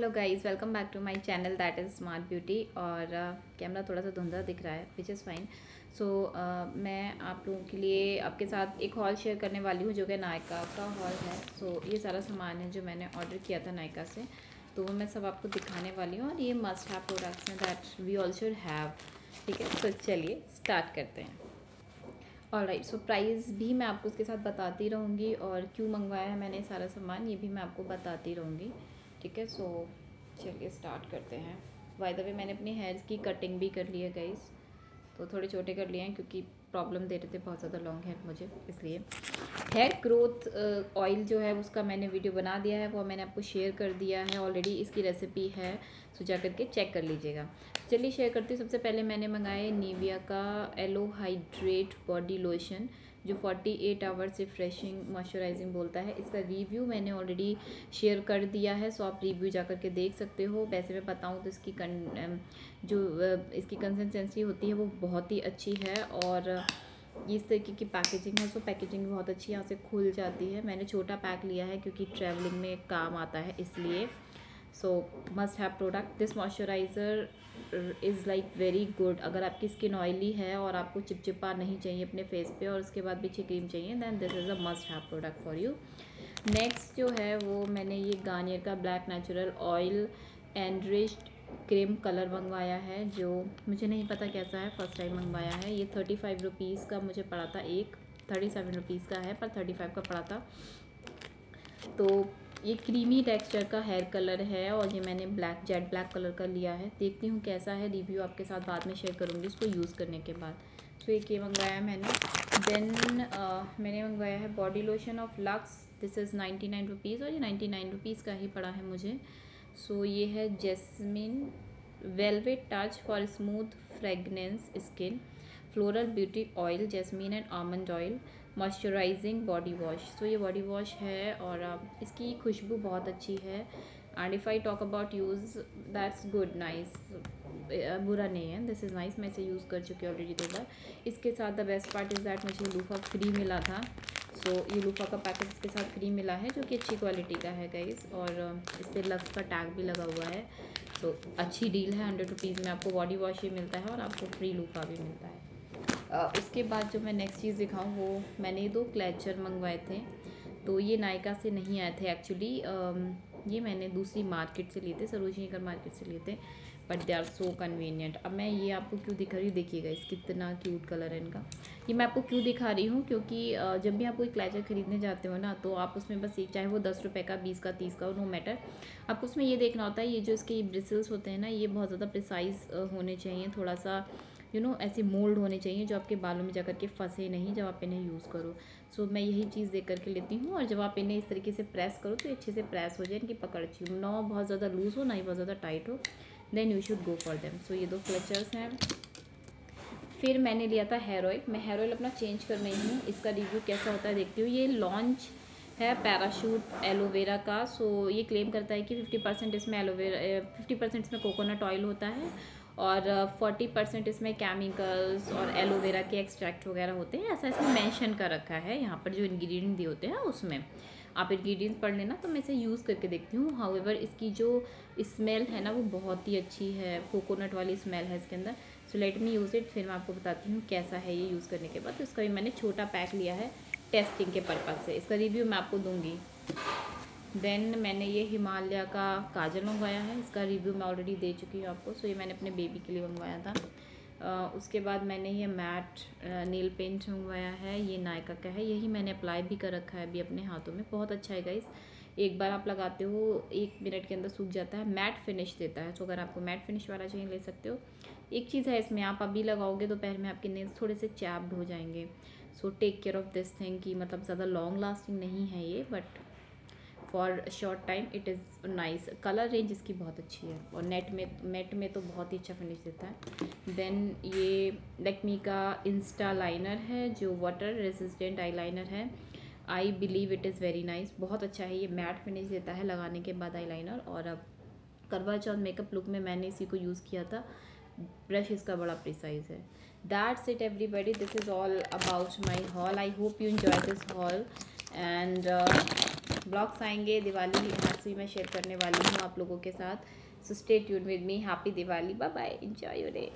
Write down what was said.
Hello guys welcome back to my channel that is smart beauty और camera uh, थोड़ा सा धुंधला दिख रहा है विच इज़ फाइन सो मैं आप लोगों के लिए आपके साथ एक हॉल शेयर करने वाली हूँ जो कि नायका का हॉल है। सो so, ये सारा सामान है जो मैंने ऑर्डर किया था नायका से। तो वो मैं सब आपको दिखाने वाली हूँ और ये मस्ट हैव प्रोडक्ट्स हैं that we all should have ठीक है? तो चलिए स्टार्ट करते हैं। और राइट सो प्राइस भी मैं आपको उसके साथ बताती रहूँगी और क्यों मंगवाया है मैंने सारा सामान ये भी मैं आपको बताती रहूँगी। ठीक है सो चलिए स्टार्ट करते हैं। वाई द वे मैंने अपनी हेयर्स की कटिंग भी कर ली है गाइस तो थोड़े छोटे कर लिए हैं, क्योंकि प्रॉब्लम दे रहे थे बहुत ज़्यादा लॉन्ग हेयर मुझे, इसलिए। हेयर ग्रोथ ऑयल जो है, उसका मैंने वीडियो बना दिया है, वो मैंने आपको शेयर कर दिया है ऑलरेडी इसकी रेसिपी है सो जा करके चेक कर लीजिएगा। चलिए शेयर करती हूँ, सबसे पहले मैंने मंगाए नीविया का एलो हाइड्रेट बॉडी लोशन जो 48 आवर्स से फ्रेशिंग मॉइस्चराइजिंग बोलता है, इसका रिव्यू मैंने ऑलरेडी शेयर कर दिया है सो आप रिव्यू जा करके देख सकते हो। वैसे मैं बताऊँ तो इसकी कन जो इसकी कंसिस्टेंसी होती है वो बहुत ही अच्छी है और इस तरीके की पैकेजिंग है सो पैकेजिंग बहुत अच्छी यहाँ से खुल जाती है। मैंने छोटा पैक लिया है क्योंकि ट्रैवलिंग में काम आता है, इसलिए so must have product this moisturiser is like very good अगर आपकी स्किन ऑयली है और आपको चिपचिपा नहीं चाहिए अपने फेस पे और उसके बाद अच्छी क्रीम चाहिए then this is a must have product for you next जो है वो मैंने ये गार्नियर का black natural oil enriched cream colour मंगवाया है, जो मुझे नहीं पता कैसा है फ़र्स्ट टाइम मंगवाया है। ये थर्टी फाइव रुपीज़ का मुझे पड़ा था एक थर्टी सेवन रुपीज़ का है, पर थर्टी फाइव का पड़ा था। तो ये क्रीमी टेक्सचर का हेयर कलर है और ये मैंने ब्लैक जेड ब्लैक कलर का लिया है। देखती हूँ कैसा है रिव्यू आपके साथ बाद में शेयर करूँगी इसको यूज़ करने के बाद। तो एक ये मंगवाया मैंने। देन मैंने मंगवाया है body lotion of Lux this is ninety nine rupees और ये नाइन्टी नाइन रुपीज़ का ही पड़ा है मुझे। सो so, ये है jasmine velvet touch for smooth fragrance skin floral beauty oil jasmine and almond oil moisturising body wash so ये body wash है और इसकी खुशबू बहुत अच्छी है। And if I talk about use that's good nice बुरा नहीं है। दिस इज़ नाइस मैं इसे यूज़ कर चुकी हूँ ऑलरेडी दो बार। इसके साथ the best part is that मुझे लूफा फ्री मिला था। सो so, ये लूफा का पैकेट इसके साथ फ्री मिला है जो कि अच्छी क्वालिटी का है गाइस और इस पर लक्स का टैग भी लगा हुआ है। तो अच्छी डील है। हंड्रेड रुपीज़ में आपको बॉडी वॉश ही मिलता है और आपको फ्री लूफा भी मिलता है। उसके बाद जो मैं नेक्स्ट चीज़ दिखाऊँ, वो मैंने दो क्लैचर मंगवाए थे। तो ये नायका से नहीं आए थे एक्चुअली ये मैंने दूसरी मार्केट से लिए थे सरोजनी नगर मार्केट से लिए थे but they are so convenient अब मैं ये आपको क्यों दिखा रही हूँ, देखिएगा इस, कितना क्यूट कलर है इनका। ये मैं आपको क्यों दिखा रही हूँ, क्योंकि जब भी आप कोई क्लैचर खरीदने जाते हो ना तो आप उसमें बस एक, चाहे वो दस रुपये का, बीस का, तीस का नो मैटर आपको उसमें ये देखना होता है, ये जो इसके ब्रिसल्स होते हैं ना, ये बहुत ज़्यादा प्रिसाइज होने चाहिए, थोड़ा सा यू नो ऐसे मोल्ड होने चाहिए जो आपके बालों में जाकर के फंसे नहीं, जब आप इन्हें यूज़ करो। सो मैं यही चीज़ देख करके लेती हूँ और जब आप इन्हें इस तरीके से प्रेस करो तो अच्छे से प्रेस हो जाए, इनकी पकड़ अच्छी हो। ना बहुत ज़्यादा लूज़ हो, ना ही बहुत ज़्यादा टाइट हो then you should go for them so ये दो क्लचर्स हैं। फिर मैंने लिया था हेयर ऑयल मैं हेयर ऑयल अपना चेंज कर रही हूँ। इसका रिव्यू कैसा होता है देखती हूँ। ये लॉन्च है पैराशूट एलोवेरा का। सो ये क्लेम करता है कि फिफ्टी परसेंट इसमें एलोवेरा फिफ्टी परसेंट इसमें कोकोनट ऑयल होता है। और फोर्टी परसेंट इसमें केमिकल्स और एलोवेरा के एक्सट्रैक्ट वगैरह होते हैं। ऐसा इसमें मेंशन कर रखा है। यहाँ पर जो इंग्रेडिएंट दिए होते हैं उसमें। आप इंग्रेडिएंट्स पढ़ लेना तो मैं इसे यूज़ करके देखती हूँ। हाउएवर इसकी जो स्मेल है ना, वो बहुत ही अच्छी है। कोकोनट वाली स्मेल है इसके अंदर। So let me use it फिर मैं आपको बताती हूँ कैसा है ये यूज़ करने के बाद। तो इसका भी मैंने छोटा पैक लिया है टेस्टिंग के पर्पज़ से। इसका रिव्यू मैं आपको दूँगी। देन मैंने ये हिमालय का काजल मंगवाया है। इसका रिव्यू मैं ऑलरेडी दे चुकी हूँ आपको। सो ये मैंने अपने बेबी के लिए मंगवाया था। उसके बाद मैंने ये मैट नील पेंट मंगवाया है। ये नायका का है। यही मैंने अप्लाई भी कर रखा है अभी अपने हाथों में। बहुत अच्छा है गाइस एक बार आप लगाते हो, एक मिनट के अंदर सूख जाता है। मैट फिनिश देता है। तो अगर आपको मैट फिनिश वाला चाहिए ले सकते हो। एक चीज़ है इसमें, आप अभी लगाओगे तो पैर में आपके नेल्स थोड़े से चैप्ड हो जाएँगे। So take care of this thing कि मतलब ज़्यादा लॉन्ग लास्टिंग नहीं है ये but for short time it is nice colour range इसकी बहुत अच्छी है। और नेट में नेट में तो बहुत ही अच्छा फिनिश देता है। देन ये लेकमी का इंस्टा लाइनर है, जो वाटर रेजिस्टेंट आई लाइनर है। I believe it is very nice बहुत अच्छा है, ये मैट फिनिश देता है लगाने के बाद आई लाइनर और अब करवा चौथ मेकअप लुक में मैंने इसी को यूज़ किया था। ब्रश इसका बड़ा प्रिसाइज है। That's it everybody this is all about my haul I hope you enjoy this haul and blogs आएँगे, दिवाली खास भी मैं शेयर करने वाली हूँ आप लोगों के साथ। So stay tune with me happy Diwali bye bye enjoy your day